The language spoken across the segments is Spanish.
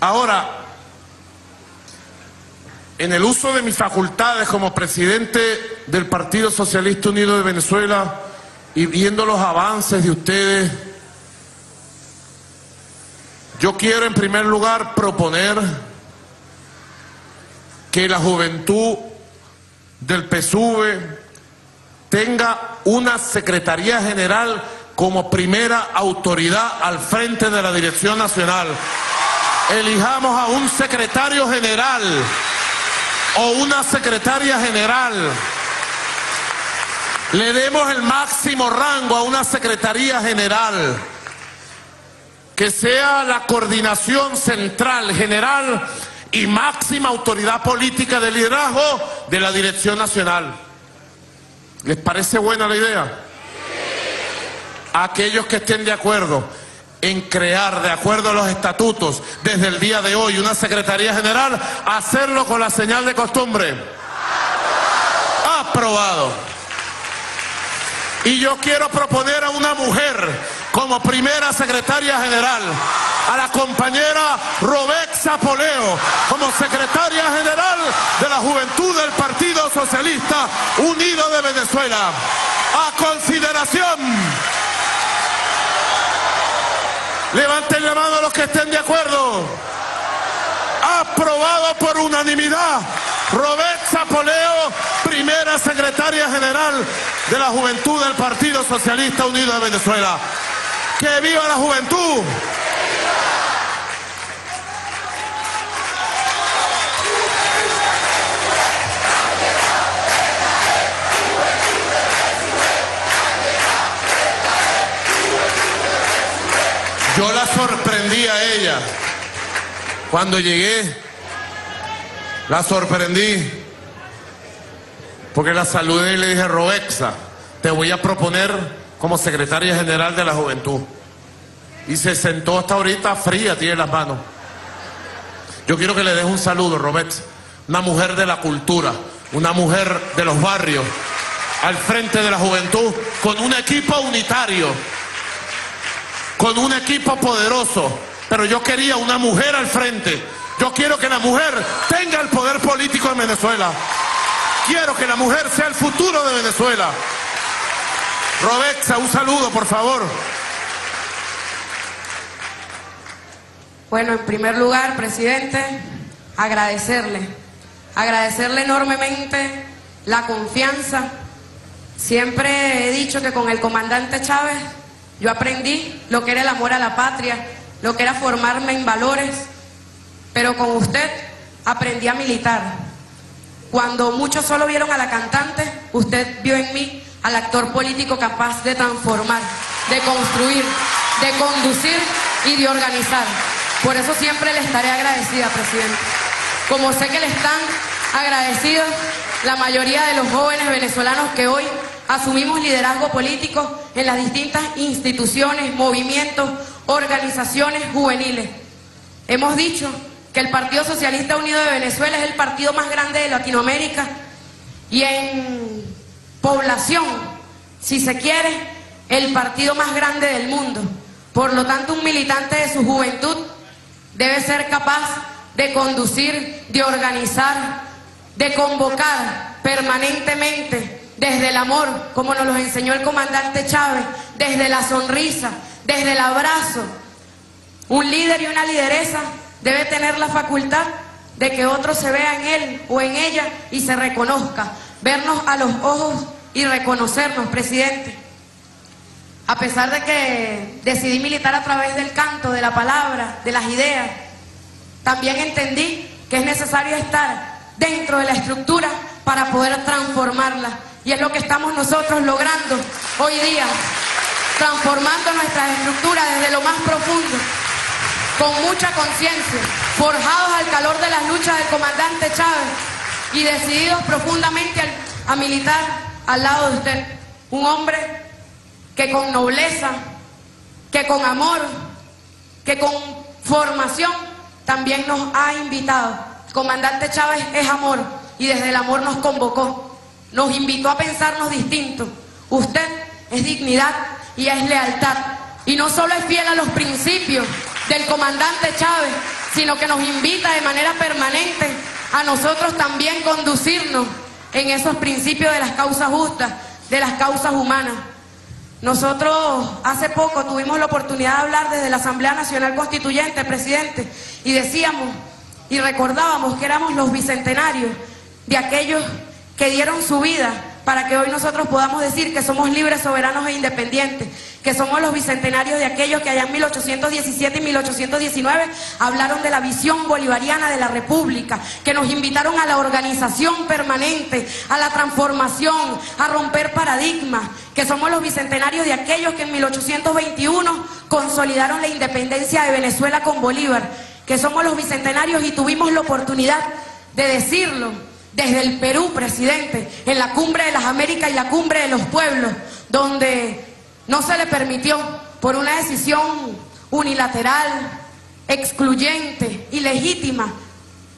Ahora, en el uso de mis facultades como presidente del Partido Socialista Unido de Venezuela y viendo los avances de ustedes, yo quiero en primer lugar proponer que la juventud del PSUV tenga una Secretaría General como primera autoridad al frente de la Dirección Nacional. Elijamos a un secretario general o una secretaria general. Le demos el máximo rango a una secretaría general que sea la coordinación central, general y máxima autoridad política de liderazgo de la Dirección Nacional. ¿Les parece buena la idea? aquellos que estén de acuerdo en crear, de acuerdo a los estatutos, desde el día de hoy, una Secretaría General, hacerlo con la señal de costumbre. Aprobado. Y yo quiero proponer a una mujer como primera secretaria general, a la compañera Robexa Poleo, como secretaria general de la Juventud del Partido Socialista Unido de Venezuela. A consideración Levanten la mano los que estén de acuerdo. Aprobado por unanimidad. Robert Zapoleo, primera secretaria general de la Juventud del Partido Socialista Unido de Venezuela. ¡Que viva la juventud! Sorprendí a ella. Cuando llegué, la sorprendí. Porque la saludé y le dije, Roexa, te voy a proponer como secretaria general de la juventud. Y se sentó hasta ahorita fría, tiene las manos. Yo quiero que le des un saludo, Robexa. Una mujer de la cultura, una mujer de los barrios, al frente de la juventud, con un equipo unitario con un equipo poderoso, pero yo quería una mujer al frente. Yo quiero que la mujer tenga el poder político en Venezuela. Quiero que la mujer sea el futuro de Venezuela. Robexa, un saludo, por favor. Bueno, en primer lugar, presidente, agradecerle, agradecerle enormemente la confianza. Siempre he dicho que con el comandante Chávez yo aprendí lo que era el amor a la patria, lo que era formarme en valores, pero con usted aprendí a militar. Cuando muchos solo vieron a la cantante, usted vio en mí al actor político capaz de transformar, de construir, de conducir y de organizar. Por eso siempre le estaré agradecida, presidente. Como sé que le están agradecidos la mayoría de los jóvenes venezolanos que hoy asumimos liderazgo político en las distintas instituciones, movimientos, organizaciones juveniles. Hemos dicho que el Partido Socialista Unido de Venezuela es el partido más grande de Latinoamérica y en población, si se quiere, el partido más grande del mundo. Por lo tanto, un militante de su juventud debe ser capaz de conducir, de organizar, de convocar permanentemente desde el amor, como nos lo enseñó el comandante Chávez, desde la sonrisa, desde el abrazo. Un líder y una lideresa debe tener la facultad de que otro se vea en él o en ella y se reconozca, vernos a los ojos y reconocernos, presidente. A pesar de que decidí militar a través del canto, de la palabra, de las ideas, también entendí que es necesario estar dentro de la estructura para poder transformarla y es lo que estamos nosotros logrando hoy día, transformando nuestras estructuras desde lo más profundo, con mucha conciencia, forjados al calor de las luchas del comandante Chávez y decididos profundamente a militar al lado de usted. Un hombre que con nobleza, que con amor, que con formación también nos ha invitado. Comandante Chávez es amor y desde el amor nos convocó nos invitó a pensarnos distintos. Usted es dignidad y es lealtad. Y no solo es fiel a los principios del comandante Chávez, sino que nos invita de manera permanente a nosotros también conducirnos en esos principios de las causas justas, de las causas humanas. Nosotros hace poco tuvimos la oportunidad de hablar desde la Asamblea Nacional Constituyente, presidente, y decíamos y recordábamos que éramos los bicentenarios de aquellos que dieron su vida para que hoy nosotros podamos decir que somos libres, soberanos e independientes, que somos los bicentenarios de aquellos que allá en 1817 y 1819 hablaron de la visión bolivariana de la República, que nos invitaron a la organización permanente, a la transformación, a romper paradigmas, que somos los bicentenarios de aquellos que en 1821 consolidaron la independencia de Venezuela con Bolívar, que somos los bicentenarios y tuvimos la oportunidad de decirlo desde el Perú, presidente, en la cumbre de las Américas y la cumbre de los pueblos, donde no se le permitió por una decisión unilateral, excluyente, ilegítima,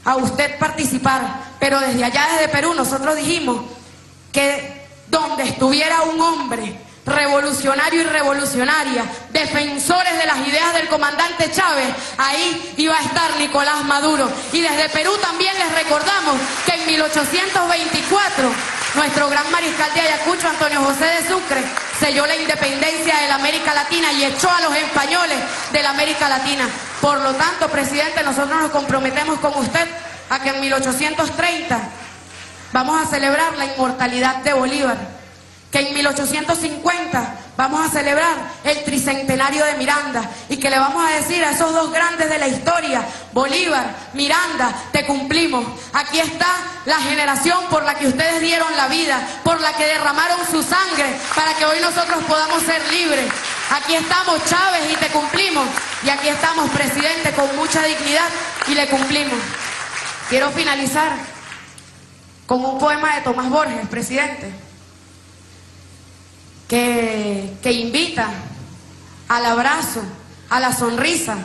a usted participar. Pero desde allá, desde Perú, nosotros dijimos que donde estuviera un hombre revolucionario y revolucionaria, defensores de las ideas del comandante Chávez, ahí iba a estar Nicolás Maduro. Y desde Perú también les recordamos que en 1824 nuestro gran mariscal de Ayacucho, Antonio José de Sucre, selló la independencia de la América Latina y echó a los españoles de la América Latina. Por lo tanto, presidente, nosotros nos comprometemos con usted a que en 1830 vamos a celebrar la inmortalidad de Bolívar que en 1850 vamos a celebrar el tricentenario de Miranda y que le vamos a decir a esos dos grandes de la historia, Bolívar, Miranda, te cumplimos. Aquí está la generación por la que ustedes dieron la vida, por la que derramaron su sangre para que hoy nosotros podamos ser libres. Aquí estamos Chávez y te cumplimos. Y aquí estamos presidente con mucha dignidad y le cumplimos. Quiero finalizar con un poema de Tomás Borges, presidente que, invita al abrazo, a la sonrisa.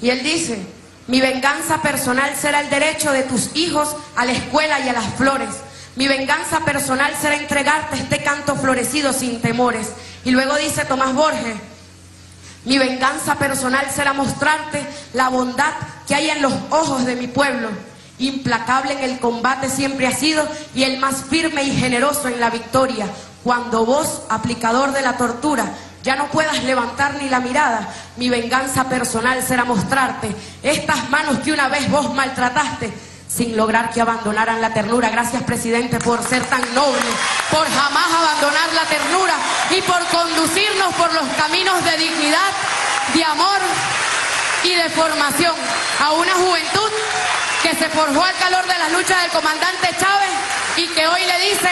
Y él dice, mi venganza personal será el derecho de tus hijos a la escuela y a las flores. Mi venganza personal será entregarte este canto florecido sin temores. Y luego dice Tomás Borges, mi venganza personal será mostrarte la bondad que hay en los ojos de mi pueblo. Implacable en el combate siempre ha sido y el más firme y generoso en la victoria. Cuando vos, aplicador de la tortura, ya no puedas levantar ni la mirada, mi venganza personal será mostrarte estas manos que una vez vos maltrataste sin lograr que abandonaran la ternura. Gracias, presidente, por ser tan noble, por jamás abandonar la ternura y por conducirnos por los caminos de dignidad, de amor y de formación a una juventud que se forjó al calor de las luchas del comandante Chávez y que hoy le dice,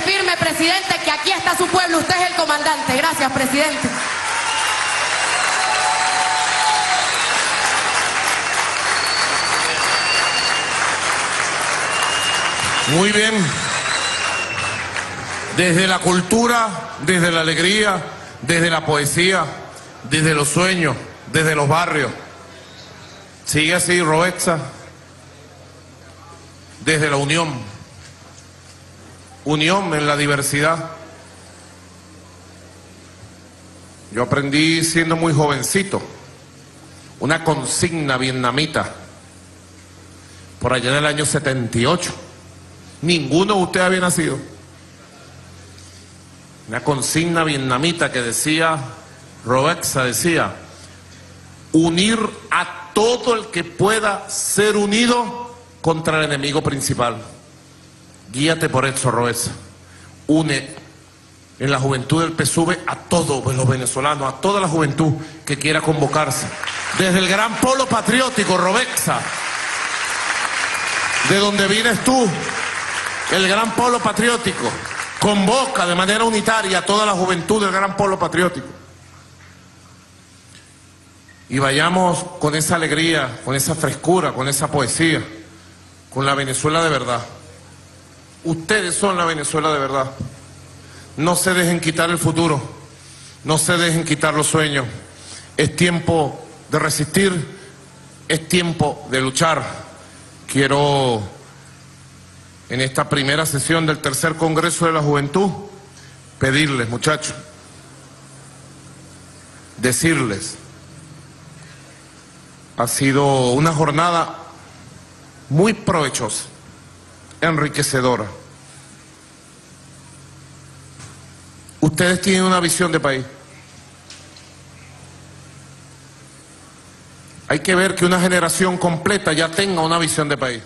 firme, presidente, que aquí está su pueblo, usted es el comandante. Gracias, presidente. Muy bien. Desde la cultura, desde la alegría, desde la poesía, desde los sueños, desde los barrios. Sigue así, Roexa, desde la unión unión en la diversidad. Yo aprendí siendo muy jovencito una consigna vietnamita por allá en el año 78. Ninguno de ustedes había nacido. Una consigna vietnamita que decía, Robexa decía, unir a todo el que pueda ser unido contra el enemigo principal. Guíate por eso, Roesa. Une en la juventud del PSUV a todos los venezolanos, a toda la juventud que quiera convocarse. Desde el gran polo patriótico, Robexa, de donde vienes tú, el gran polo patriótico, convoca de manera unitaria a toda la juventud del gran polo patriótico. Y vayamos con esa alegría, con esa frescura, con esa poesía, con la Venezuela de verdad. Ustedes son la Venezuela de verdad. No se dejen quitar el futuro, no se dejen quitar los sueños. Es tiempo de resistir, es tiempo de luchar. Quiero, en esta primera sesión del tercer Congreso de la Juventud, pedirles, muchachos, decirles Ha sido una jornada muy provechosa, enriquecedora. Ustedes tienen una visión de país. Hay que ver que una generación completa ya tenga una visión de país.